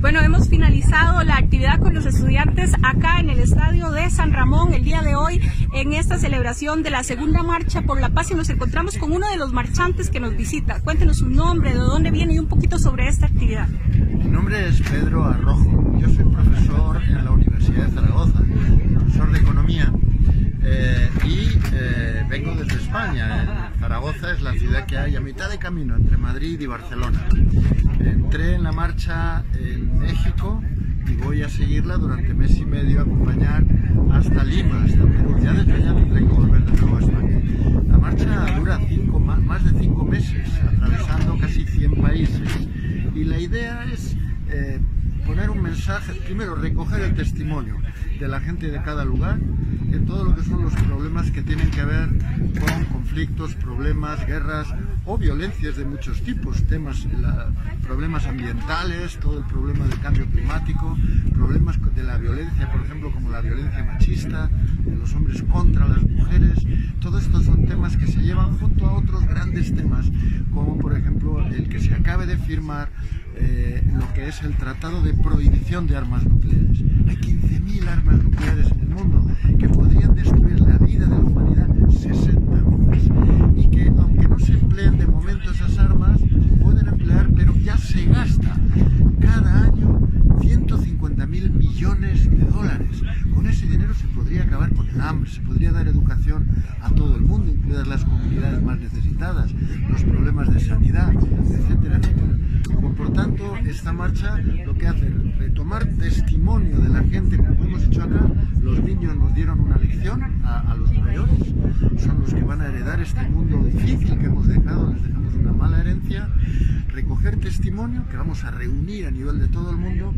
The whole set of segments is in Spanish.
Bueno, hemos finalizado la actividad con los estudiantes acá en el estadio de San Ramón el día de hoy en esta celebración de la segunda marcha por la paz y nos encontramos con uno de los marchantes que nos visita. Cuéntenos su nombre, de dónde viene y un poquito sobre esta actividad. Mi nombre es Pedro Arrojo. Yo soy profesor en la Universidad de Zaragoza, profesor de economía eh, y eh, vengo desde España. Zaragoza es la ciudad que hay a mitad de camino entre Madrid y Barcelona. Entré en la marcha en México y voy a seguirla durante mes y medio, acompañar hasta Lima, hasta Perú. Ya desde allá tendré que volver de nuevo a España. La marcha dura cinco, más de cinco meses, atravesando casi 100 países. Y la idea es eh, poner un mensaje, primero recoger el testimonio de la gente de cada lugar en todo lo que son los problemas que tienen que ver con conflictos, problemas, guerras o violencias de muchos tipos, temas, problemas ambientales, todo el problema del cambio climático, problemas de la violencia, por ejemplo, como la violencia machista, de los hombres contra las mujeres, todos estos son temas que se llevan junto a otros grandes temas, como por ejemplo el que se acabe de firmar eh, lo que es el Tratado de Prohibición de Armas Nucleares. Hay 15.000 armas nucleares en el mundo podrían destruir la vida de la humanidad 60 veces. Y que aunque no se empleen de momento esas armas, pueden emplear, pero ya se gasta cada año 150 mil millones de dólares. Con ese dinero se podría acabar con el hambre, se podría dar educación a todo el mundo, incluidas las comunidades más necesitadas, los problemas de sanidad, etcétera, etcétera. Por tanto, esta marcha lo que hace es retomar testimonio de la gente, como hemos hecho acá, los niños nos dieron una lección a, a los mayores, son los que van a heredar este mundo difícil que hemos dejado, les dejamos una mala herencia, recoger testimonio que vamos a reunir a nivel de todo el mundo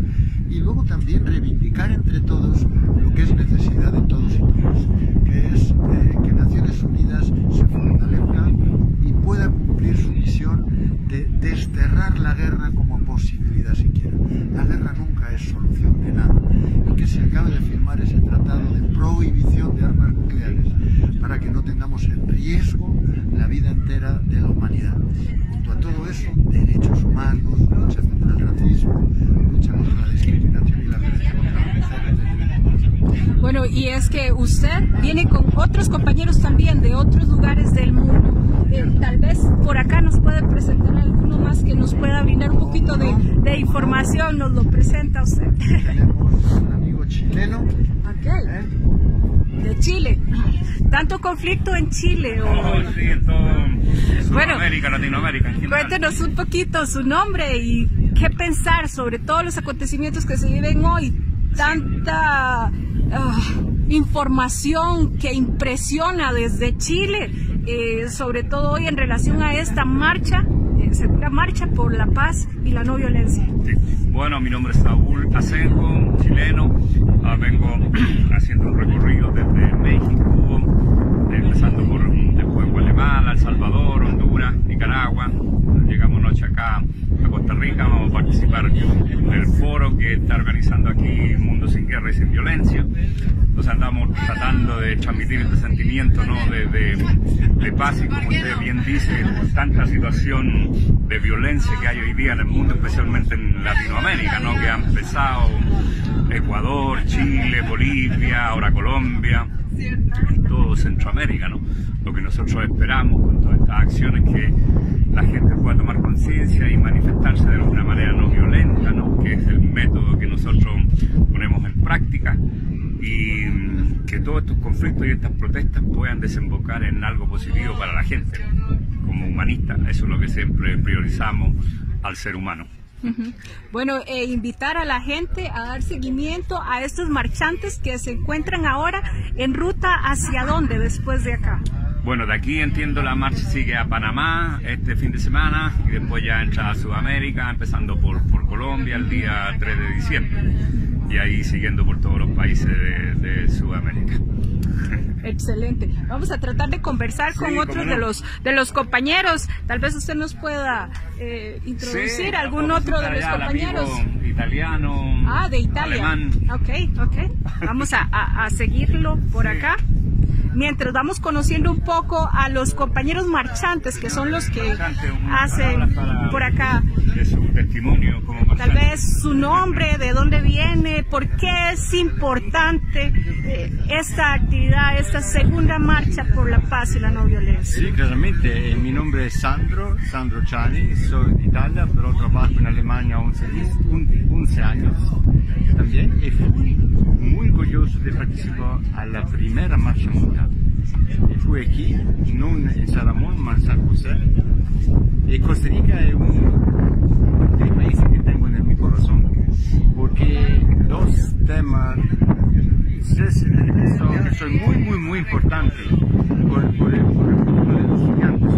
y luego también reivindicar entre todos lo que es necesidad de todos y todas, que es eh, que Naciones Unidas se fortalezca y pueda cumplir su misión de desterrar la guerra como posibilidad siquiera. La guerra nunca es solución de nada y que se acabe de firmar ese tratado de prohibición de armas nucleares para que no tengamos en riesgo la vida entera de la humanidad. Junto a todo eso, derechos humanos, lucha contra el racismo, lucha contra la discriminación y la violencia contra la mujer, Bueno, y es que usted viene con otros compañeros también de otros lugares del mundo. Eh, tal vez por acá nos puede presentar alguno más que nos pueda brindar un poquito de, de información, nos lo presenta usted. Tenemos un amigo chileno. Okay. ¿eh? De Chile. Tanto conflicto en Chile. O... Oh, sí, en todo Bueno, Sudamérica, Latinoamérica. En. Cuéntenos un poquito su nombre y qué pensar sobre todos los acontecimientos que se viven hoy. Tanta ah, información que impresiona desde Chile, eh, sobre todo hoy en relación a esta marcha, eh, segunda marcha por la paz y la no violencia. Bueno, mi nombre es Saúl Asenjo, chileno. Ah, vengo haciendo un recorrido desde México, empezando por después Guatemala, El Salvador, Honduras, Nicaragua. Llegamos noche acá a Costa Rica, vamos a participar en el foro que está organizando aquí Mundo sin Guerra y sin Violencia. Entonces andamos tratando de transmitir este sentimiento ¿no? de, de, de paz y como usted bien dice, tanta situación de violencia que hay hoy día en el mundo, especialmente en Latinoamérica, ¿no? que ha empezado Ecuador, Chile, Bolivia, ahora Colombia, todo Centroamérica. ¿no? Lo que nosotros esperamos con todas estas acciones es que la gente pueda tomar conciencia y manifestarse de alguna manera no violenta, ¿no? que es el método que nosotros ponemos en práctica y mm, que todos estos conflictos y estas protestas puedan desembocar en algo positivo para la gente. Como humanista, eso es lo que siempre priorizamos al ser humano. Bueno, eh, invitar a la gente a dar seguimiento a estos marchantes que se encuentran ahora en ruta hacia dónde después de acá. Bueno, de aquí entiendo la marcha sigue a Panamá este fin de semana y después ya entra a Sudamérica, empezando por, por Colombia el día 3 de diciembre y ahí siguiendo por todos los países de, de Sudamérica. Excelente. Vamos a tratar de conversar con otros no. de los de los compañeros. Tal vez usted nos pueda eh, introducir Sí, algún otro de los compañeros. Italiano. Ah, de Italia. Alemán. Ok, ok. Vamos a, a- a seguirlo por Sí. acá. Mientras vamos conociendo un poco a los compañeros marchantes, que son los que hacen por acá. de su testimonio como Tal vez su nombre, de dónde viene, por qué es importante eh, esta actividad, esta segunda marcha por la paz y la no violencia. Sí, claramente. Eh, mi nombre es Sandro, Sandro Chani, soy de Italia, pero trabajo en Alemania 11, 11 años muy orgulloso de participar a la primera marcha mundial. Fui aquí, no en San José. Y Costa Rica es uno de los países que tengo en mi corazón, porque dos temas que son muy, muy, muy importantes por, el, futuro de los estudiantes,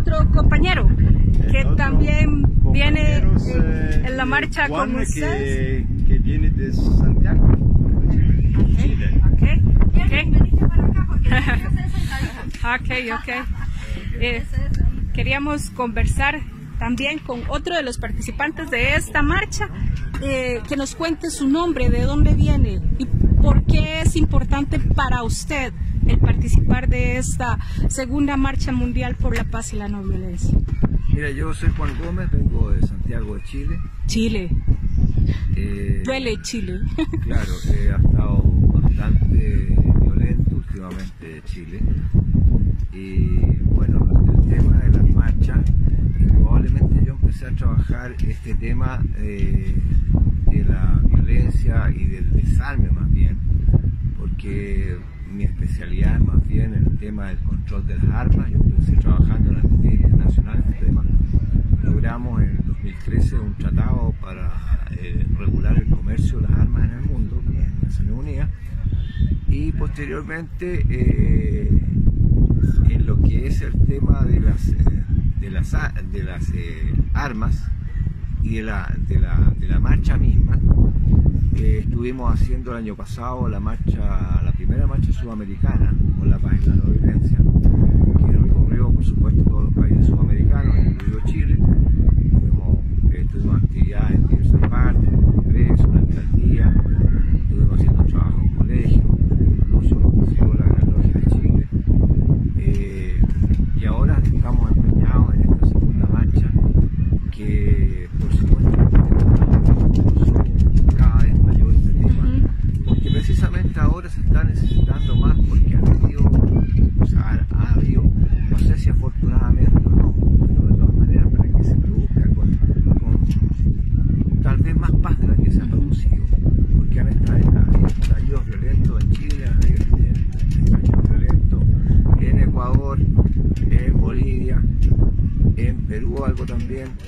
otro compañero que otro también viene en, eh, en la marcha Juan, con ustedes. que, que viene de Santiago, Chile. Ok, ok, ok. Eh, queríamos conversar también con otro de los participantes de esta marcha, eh, que nos cuente su nombre, de dónde viene y por qué es importante para usted el participar de esta segunda marcha mundial por la paz y la no violencia. Mira, yo soy Juan Gómez, vengo de Santiago de Chile. Chile, Eh, duele Chile. Claro, eh, ha estado bastante violento últimamente Chile. Y bueno, el tema de las marchas, probablemente yo empecé a trabajar este tema eh, de la violencia y del desarme más bien, porque mi especialidad es más bien en el tema del control de las armas. Yo empecé trabajando en la Amnistía Internacional. Logramos en el 2013 un tratado para eh, regular el comercio de las armas en el mundo, en Naciones Unidas, y posteriormente eh, en lo que es el tema de las, eh, de las, de las eh, armas y de la, de la, de la marcha misma, estuvimos haciendo el año pasado la marcha, primera marcha sudamericana con la paz y la violencia, que recorrió por supuesto todos los países sudamericanos, incluido Chile. Tuvimos, eh, tuvimos actividades en diversas partes, en el Congreso, en la alcaldía, estuvimos haciendo trabajo en colegios, incluso sigo la Gran Logia de Chile. Eh, y ahora estamos empeñados en esta segunda marcha que por supuesto cada vez mayor este tema porque precisamente ahora se está necesitando más porque ha habido, o sea, ha, ha habido, no sé si afortunadamente o no, pero de todas maneras para que se produzca con, con tal vez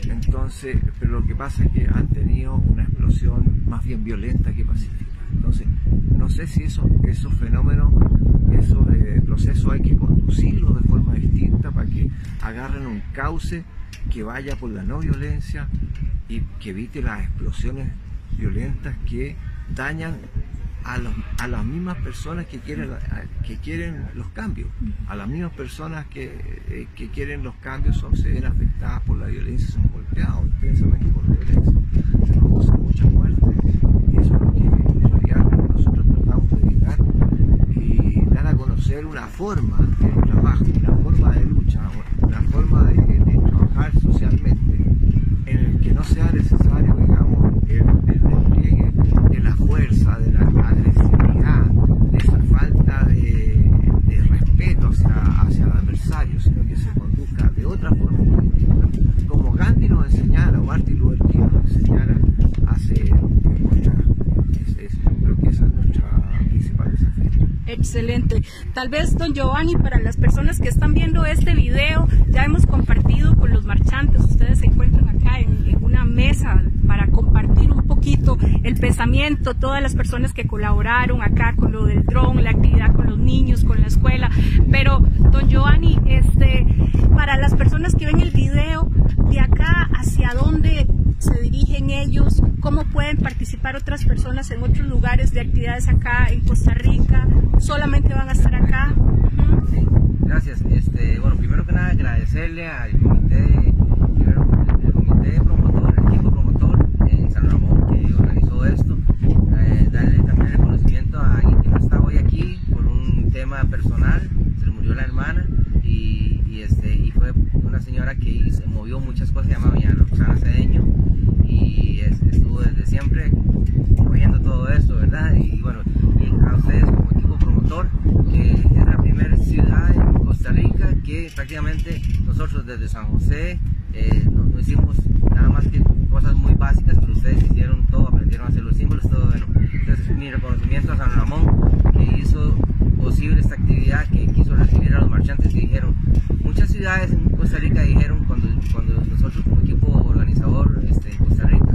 Entonces, pero lo que pasa es que han tenido una explosión más bien violenta que pacífica. Entonces, no sé si eso, esos fenómenos, esos eh, procesos hay que conducirlos de forma distinta para que agarren un cauce que vaya por la no violencia y que evite las explosiones violentas que dañan a, los- a las mismas personas que quieren, que quieren los cambios, a las mismas personas que, eh, que quieren los cambios son, se ven afectadas por la violencia, son golpeados intensamente por la violencia, se producen muchas muertes y eso es lo que en realidad nosotros tratamos de evitar y dar a conocer una forma de trabajo, una forma de lucha, una forma de, de trabajar socialmente en el que no sea necesario, digamos, el, el despliegue de la fuerza, de la agresividad, de esa falta de, de respeto hacia, hacia el adversario, sino que se conduzca de otra forma muy distinta. Como Gandhi nos enseñara, o Martin Luther King nos enseñara hace tiempo atrás. Es- es- yo creo que esa es nuestra principal desafío. Excelente. Tal vez, don Giovanni, para las personas que están viendo este video, ya hemos compartido con los marchantes. Ustedes se encuentran acá en, una mesa para compartir un poquito el pensamiento, todas las personas que colaboraron acá con lo del dron, la actividad con los niños, con la escuela. Pero, don Giovanni, este, para las personas que ven el video, de acá hacia dónde se dirigen ellos, cómo pueden participar otras personas en otros lugares de actividades acá en Costa Rica, solamente van a estar acá. Sí, gracias. Este, bueno, primero que nada agradecerle al comité, primero, el comité promotor, el equipo promotor en San Ramón que organizó esto. Eh, darle también el reconocimiento a alguien que no está hoy aquí por un tema personal, se le murió la hermana y, y, este, y fue una señora que hizo- movió muchas cosas, se llama doña Roxana Cedeño y es- estuvo desde siempre moviendo todo esto, ¿verdad? Y bueno, y a ustedes como equipo promotor, es la primera ciudad en Costa Rica que prácticamente nosotros desde San José eh, no, hicimos nada más que cosas muy básicas, pero ustedes hicieron todo, aprendieron a hacer los símbolos, todo bueno. Entonces mi reconocimiento a San Ramón que hizo posible esta actividad, que quiso recibir a los marchantes y dijeron, muchas ciudades en Costa Rica dijeron cuando, cuando nosotros como equipo organizador este, en Costa Rica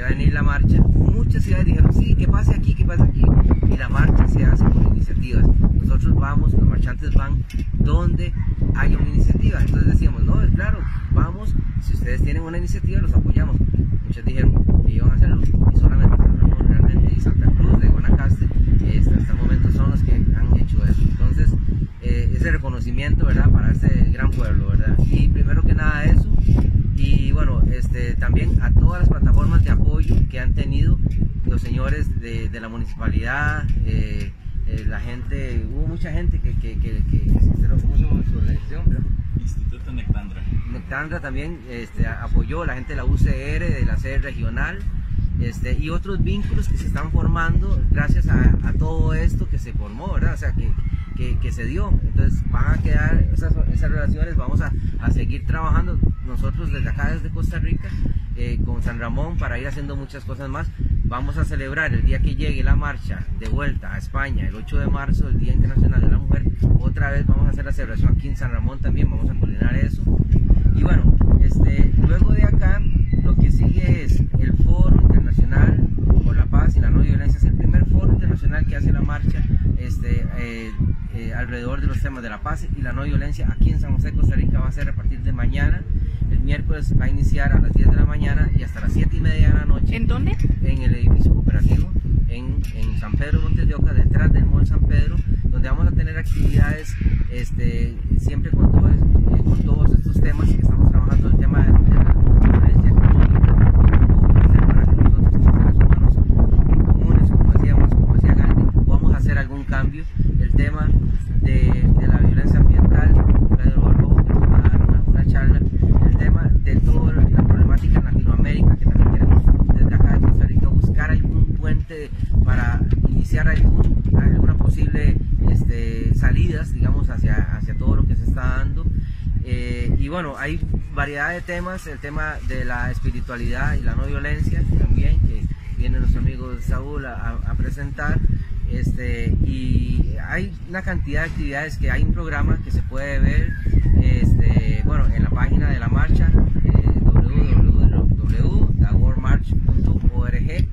iba a venir la marcha, muchas ciudades dijeron, sí, que pase aquí, que pase aquí. Y la marcha se hace por iniciativas. Nosotros vamos, los marchantes van donde haya una iniciativa. Entonces decíamos, no, claro, vamos, si ustedes tienen una iniciativa, los apoyamos. Muchos dijeron que iban a hacerlo y solamente realmente y Santa Cruz de Guanacaste este, hasta el momento son los que han hecho eso. Entonces, eh, ese reconocimiento, ¿verdad? Para este gran pueblo, ¿verdad? Y primero que nada eso, y bueno, este, también a todas las plataformas de apoyo que han tenido los señores de, de la municipalidad, eh, eh, la gente, hubo mucha gente que, que, que, se ¿cómo se llama su organización? Instituto Nectandra. Nectandra también este, apoyó, la gente de la UCR, de la sede regional, este, y otros vínculos que se están formando gracias a, a todo esto que se formó, ¿verdad? O sea, que, que, se dio. Entonces van a quedar esas, esas relaciones, vamos a, a seguir trabajando nosotros desde acá, desde Costa Rica, eh, con San Ramón para ir haciendo muchas cosas más. Vamos a celebrar el día que llegue la marcha de vuelta a España, el 8 de marzo, el Día Internacional de la Mujer. Otra vez vamos a hacer la celebración aquí en San Ramón también, vamos a coordinar eso. Y bueno, este, luego de acá, lo que sigue es el Foro Internacional por la Paz y la No Violencia. Es el primer foro internacional que hace la marcha este, eh, eh, alrededor de los temas de la paz y la no violencia aquí en San José, Costa Rica. Va a ser a partir de mañana. El miércoles va a iniciar a las 10 de la mañana y hasta las 7 y media de la noche ¿En dónde? en el edificio cooperativo en, en San Pedro Montes de Oca, detrás del Mall San Pedro, donde vamos a tener actividades este, siempre con, todo, eh, con todos estos temas que estamos trabajando, el tema de, de la violencia económica, cómo hacer para que nosotros como seres humanos comunes, como decíamos, como decía Gandhi, podamos hacer algún cambio, el tema de, de la violencia ambiental, Pedro Barrojo que nos va a dar una, una charla, el tema de toda la problemática en Latinoamérica, que también queremos desde acá de Costa Rica buscar para iniciar algún, alguna posible este, salidas, digamos, hacia, hacia todo lo que se está dando. Eh, y bueno, hay variedad de temas, el tema de la espiritualidad y la no violencia también, que viene nuestro amigo Saúl a, a presentar. Este, y hay una cantidad de actividades que hay un programa que se puede ver este, bueno, en la página de la marcha, eh, www.dawormarch.org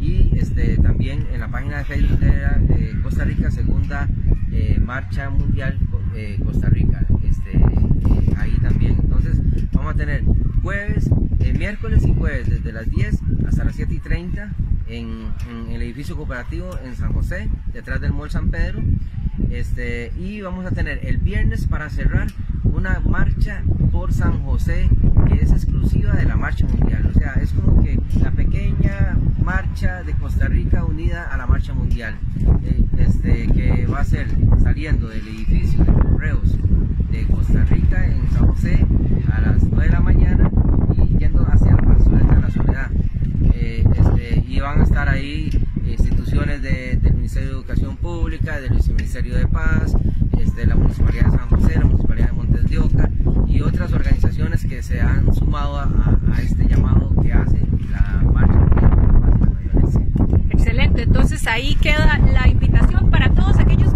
y este, también en la página de Facebook de, Costa Rica, segunda eh, marcha mundial eh, Costa Rica. Este, eh, ahí también. Entonces vamos a tener jueves, miércoles y jueves desde las 10 hasta las 7 y 30 en, en, el edificio cooperativo en San José, detrás del Mall San Pedro. Este, y vamos a tener el viernes para cerrar una marcha por San José es exclusiva de la marcha mundial. O sea, es como que la pequeña marcha de Costa Rica unida a la marcha mundial. Eh, este, que va a ser saliendo del edificio de correos de Costa Rica en San José a las 9 de la mañana y yendo hacia la plazuela de la Soledad. Eh, este, y van a estar ahí instituciones del Ministerio de Educación Pública, del Ministerio de Paz, este, la Municipalidad de San José, la Municipalidad de Montes de Oca y otras organizaciones que se han sumado a, a este llamado que hace la marcha contra la violencia. Excelente, entonces ahí queda la invitación para todos aquellos